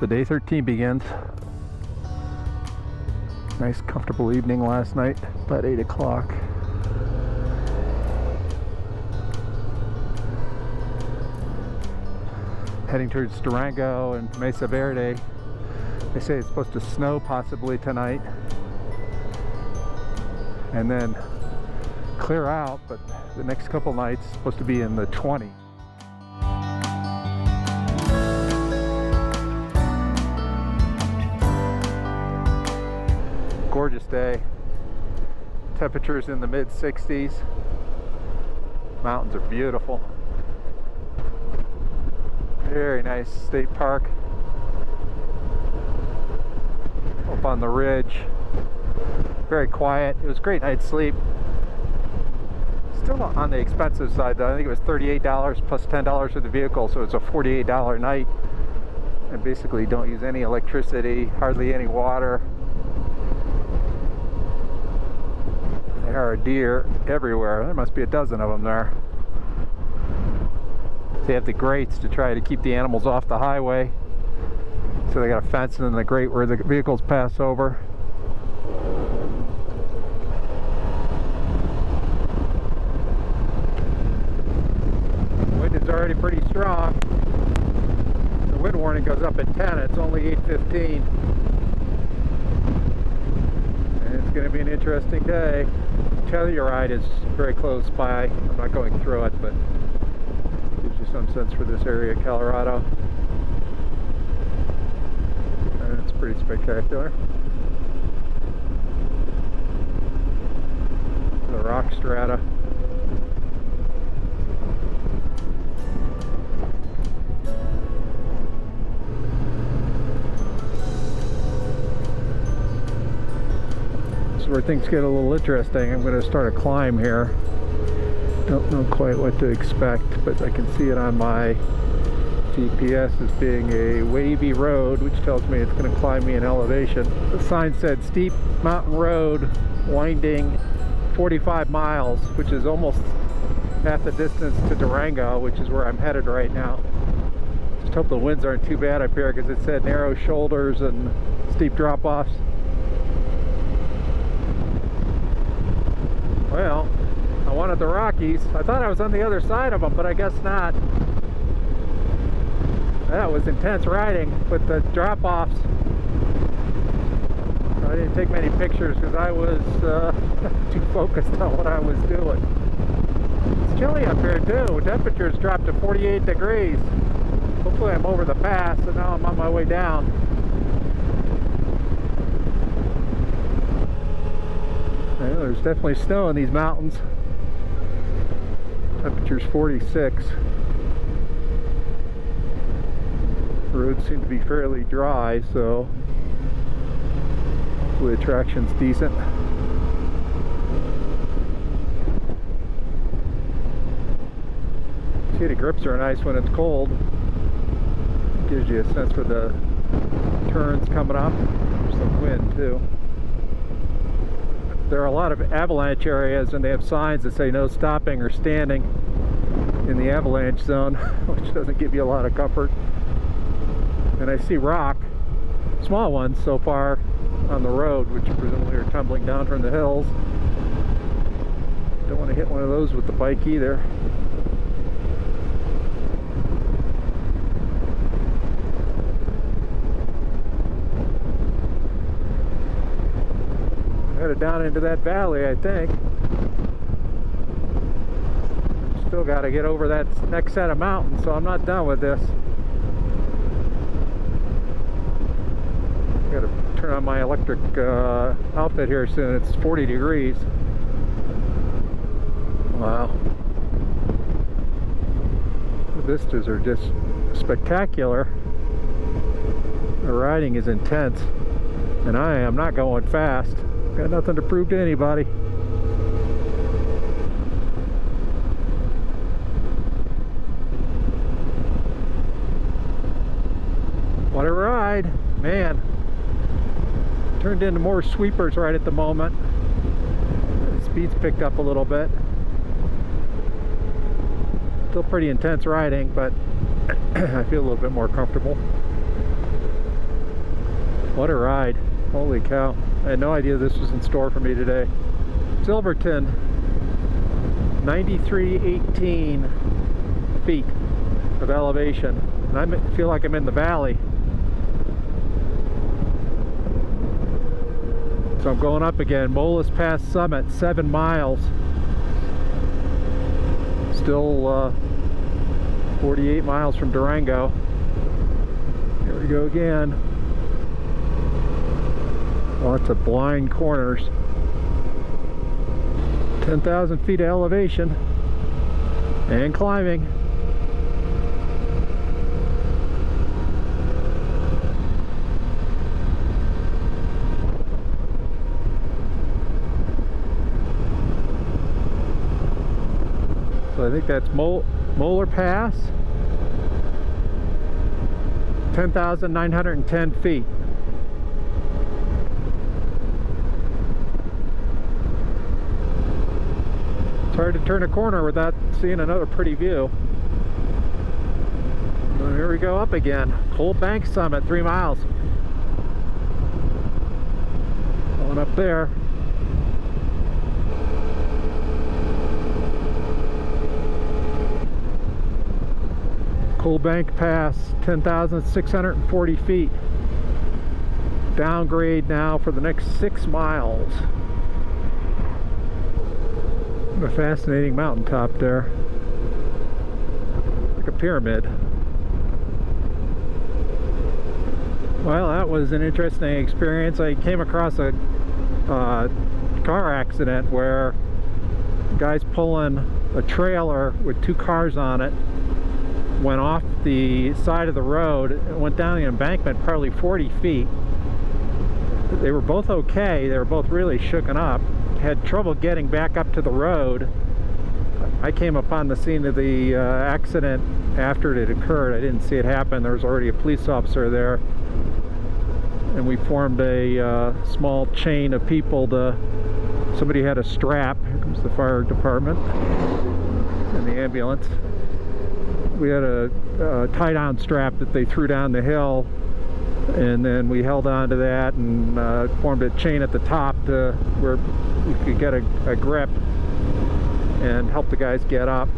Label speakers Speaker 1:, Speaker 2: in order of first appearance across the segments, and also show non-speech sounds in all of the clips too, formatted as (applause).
Speaker 1: So day 13 begins. Nice comfortable evening last night, about 8 o'clock. Heading towards Durango and Mesa Verde. They say it's supposed to snow possibly tonight. And then clear out, but the next couple nights supposed to be in the 20s. Gorgeous day. Temperatures in the mid 60s. Mountains are beautiful. Very nice state park. Up on the ridge. Very quiet. It was great night's sleep. Still on the expensive side though. I think it was $38 plus $10 for the vehicle, so it's a $48 night. And basically don't use any electricity, hardly any water. There are deer everywhere. There must be a dozen of them there. They have the grates to try to keep the animals off the highway. So they got a fence and then the grate where the vehicles pass over. Wind is already pretty strong. The wind warning goes up at 10. It's only 8.15 It's going to be an interesting day. Telluride is very close by. I'm not going through it, but gives you some sense for this area, of Colorado. And it's pretty spectacular. The rock strata. Where things get a little interesting. I'm going to start a climb here. Don't know quite what to expect, but I can see it on my GPS as being a wavy road, which tells me it's going to climb me in elevation. The sign said steep mountain road winding 45 miles, which is almost half the distance to Durango, which is where I'm headed right now. Just hope the winds aren't too bad up here because it said narrow shoulders and steep drop-offs. Well, I wanted the Rockies. I thought I was on the other side of them, but I guess not. That was intense riding with the drop-offs. I didn't take many pictures because I was uh, (laughs) too focused on what I was doing. It's chilly up here too. Temperatures dropped to 48 degrees. Hopefully I'm over the pass and now I'm on my way down. Yeah, there's definitely snow in these mountains. Temperature's 46. The roads seem to be fairly dry, so hopefully the traction's decent. See the grips are nice when it's cold. Gives you a sense for the turns coming up. There's some wind too there are a lot of avalanche areas and they have signs that say no stopping or standing in the avalanche zone (laughs) which doesn't give you a lot of comfort. And I see rock small ones so far on the road which presumably are tumbling down from the hills. Don't want to hit one of those with the bike either headed down into that valley, I think. Still got to get over that next set of mountains, so I'm not done with this. Got to turn on my electric uh, outfit here soon. It's 40 degrees. Wow. The vistas are just spectacular. The riding is intense, and I am not going fast. Got nothing to prove to anybody. What a ride. Man. Turned into more sweepers right at the moment. Speed's picked up a little bit. Still pretty intense riding, but (clears throat) I feel a little bit more comfortable. What a ride. Holy cow. I had no idea this was in store for me today. Silverton, 9318 feet of elevation. And I feel like I'm in the valley. So I'm going up again. Molas Pass Summit, seven miles. Still uh, 48 miles from Durango. Here we go again. Lots of blind corners. 10,000 feet of elevation and climbing. So I think that's Mol Molas Pass. 10,910 feet. It's hard to turn a corner without seeing another pretty view. Here we go up again. Coal Bank Summit, three miles. Going up there. Coal Bank Pass, 10,640 feet. Downgrade now for the next six miles a fascinating mountaintop there. Like a pyramid. Well, that was an interesting experience. I came across a uh, car accident where guys pulling a trailer with two cars on it went off the side of the road and went down the embankment probably 40 feet. They were both okay. They were both really shooken up had trouble getting back up to the road. I came upon the scene of the uh, accident after it had occurred. I didn't see it happen. There was already a police officer there. And we formed a uh, small chain of people to... Somebody had a strap. Here comes the fire department and the ambulance. We had a, a tie-down strap that they threw down the hill and then we held on to that and uh, formed a chain at the top to where we could get a, a grip and help the guys get up.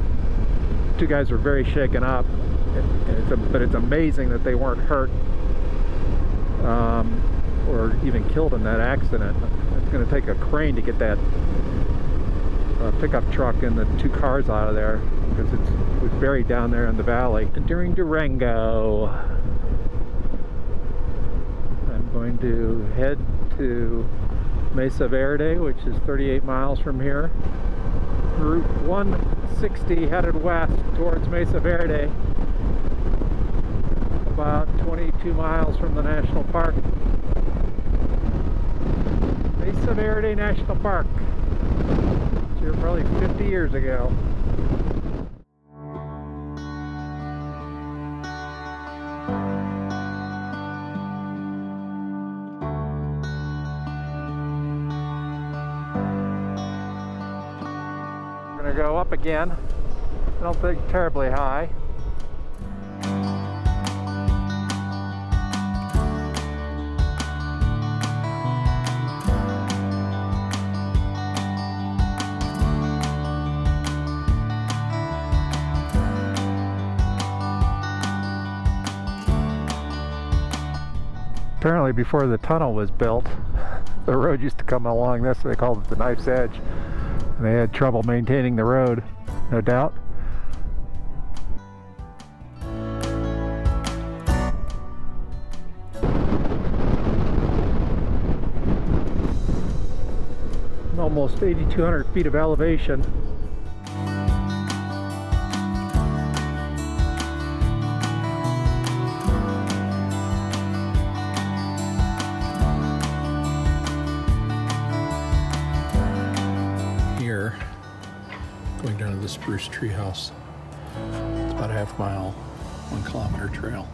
Speaker 1: Two guys were very shaken up, it's a, but it's amazing that they weren't hurt um, or even killed in that accident. It's going to take a crane to get that uh, pickup truck and the two cars out of there because it's, buried down there in the valley. And during Durango, going to head to Mesa Verde, which is 38 miles from here. Route 160 headed west towards Mesa Verde, about 22 miles from the national park. Mesa Verde National Park. It's here probably 50 years ago. Go up again. I don't think terribly high. Apparently before the tunnel was built, (laughs) the road used to come along this, they called it the knife's edge. They had trouble maintaining the road, no doubt. Almost 8,200 feet of elevation.
Speaker 2: Going down to the Spruce Tree House. It's about a half mile, one kilometer trail.